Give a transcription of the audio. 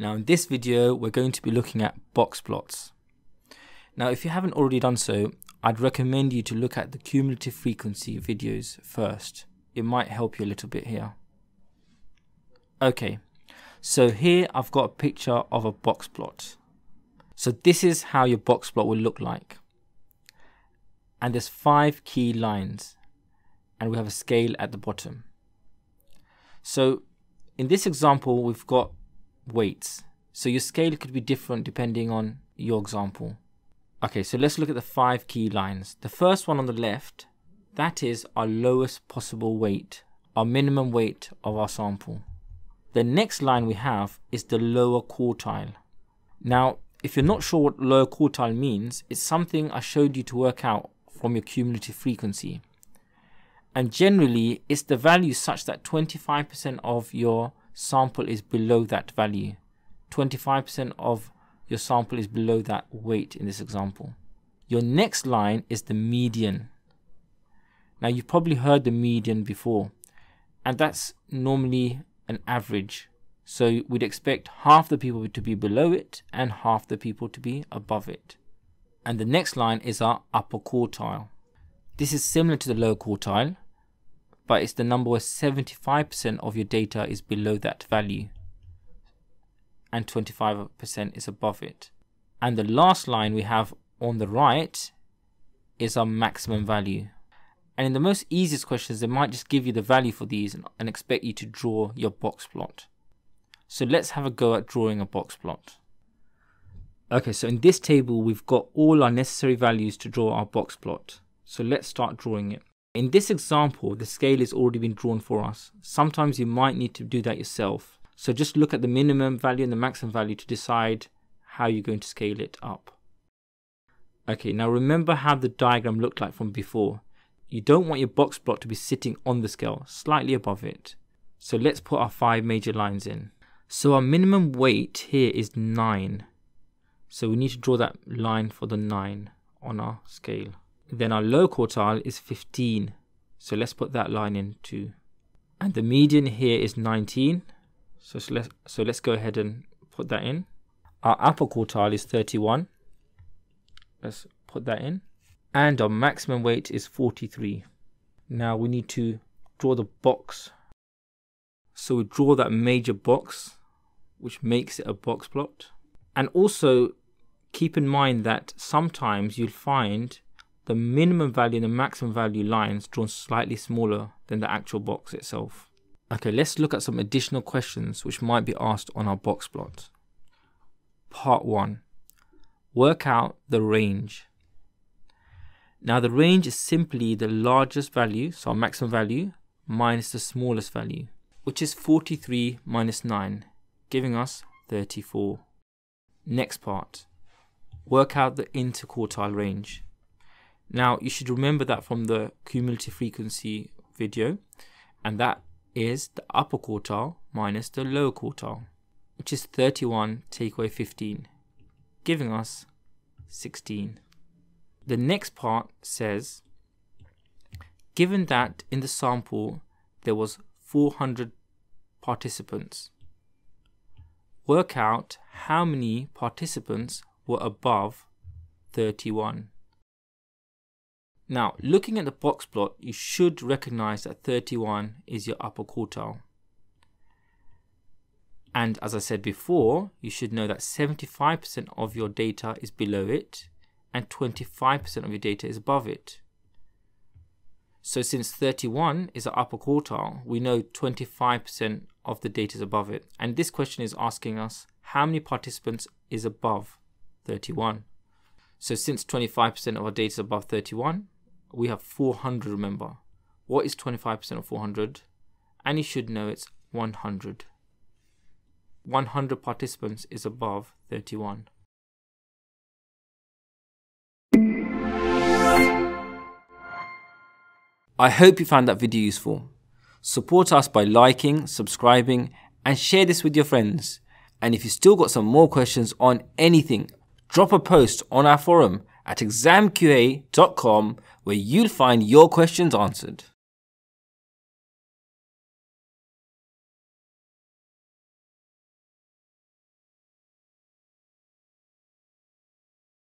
Now in this video, we're going to be looking at box plots. Now if you haven't already done so, I'd recommend you to look at the cumulative frequency videos first. It might help you a little bit here. Okay, so here I've got a picture of a box plot. So this is how your box plot will look like. And there's five key lines and we have a scale at the bottom. So in this example, we've got weights. So your scale could be different depending on your example. Okay, so let's look at the five key lines. The first one on the left, that is our lowest possible weight, our minimum weight of our sample. The next line we have is the lower quartile. Now, if you're not sure what lower quartile means, it's something I showed you to work out from your cumulative frequency. And generally, it's the value such that 25% of your sample is below that value. 25% of your sample is below that weight in this example. Your next line is the median. Now you've probably heard the median before and that's normally an average. So we'd expect half the people to be below it and half the people to be above it. And the next line is our upper quartile. This is similar to the lower quartile, but it's the number where 75% of your data is below that value and 25% is above it. And the last line we have on the right is our maximum value. And in the most easiest questions, they might just give you the value for these and, expect you to draw your box plot. So let's have a go at drawing a box plot. Okay, so in this table, we've got all our necessary values to draw our box plot. So let's start drawing it. In this example, the scale has already been drawn for us. Sometimes you might need to do that yourself. So just look at the minimum value and the maximum value to decide how you're going to scale it up. Okay, now remember how the diagram looked like from before. You don't want your box plot to be sitting on the scale, slightly above it. So let's put our five major lines in. So our minimum weight here is 9. So we need to draw that line for the 9 on our scale. Then our low quartile is 15. So let's put that line in too. And the median here is 19. So, so, let's, so let's go ahead and put that in. Our upper quartile is 31. Let's put that in. And our maximum weight is 43. Now we need to draw the box. So we draw that major box, which makes it a box plot. And also keep in mind that sometimes you'll find the minimum value and the maximum value lines drawn slightly smaller than the actual box itself. Okay, let's look at some additional questions which might be asked on our box plot. Part 1. Work out the range. Now the range is simply the largest value, so our maximum value, minus the smallest value, which is 43 minus 9, giving us 34. Next part. Work out the interquartile range. Now you should remember that from the cumulative frequency video, and that is the upper quartile minus the lower quartile, which is 31 take away 15, giving us 16. The next part says, given that in the sample there was 400 participants, work out how many participants were above 31. Now, looking at the box plot, you should recognize that 31 is your upper quartile. And as I said before, you should know that 75% of your data is below it and 25% of your data is above it. So since 31 is the upper quartile, we know 25% of the data is above it. And this question is asking us how many participants is above 31. So since 25% of our data is above 31, we have 400 remember what is 25% of 400 and you should know it's 100 100 participants is above 31 I hope you found that video useful. Support us by liking, subscribing, and share this with your friends. And if you still got some more questions on anything, drop a post on our forum at examqa.com where you'll find your questions answered.